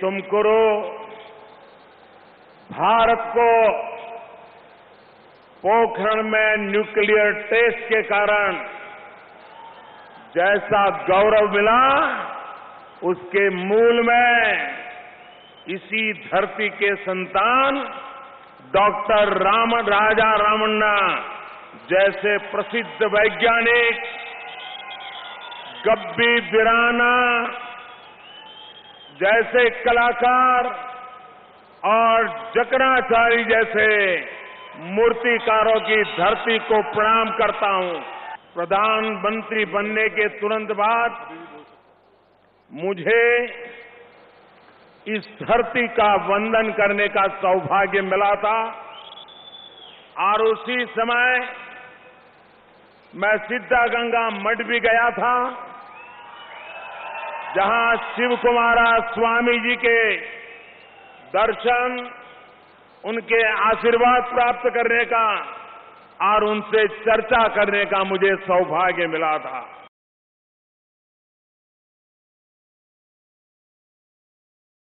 तुमकुरु भारत को पोखरण में nuclear test के कारण जैसा गौरव मिला, उसके मूल में इसी धरती के संतान डॉक्टर राम राजा रामन्ना जैसे प्रसिद्ध वैज्ञानिक गब्बी बिराना जैसे कलाकार और जकराचारी जैसे मूर्तिकारों की धरती को प्रणाम करता हूँ। प्रधानमंत्री बनने के तुरंत बाद मुझे इस धरती का वंदन करने का सौभाग्य मिला था और उसी समय मैं सिद्धागंगा मठ भी गया था। जहाँ शिव कुमारा स्वामी जी के दर्शन, उनके आशीर्वाद प्राप्त करने का और उनसे चर्चा करने का मुझे सौभाग्य मिला था।